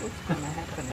what's going to happen?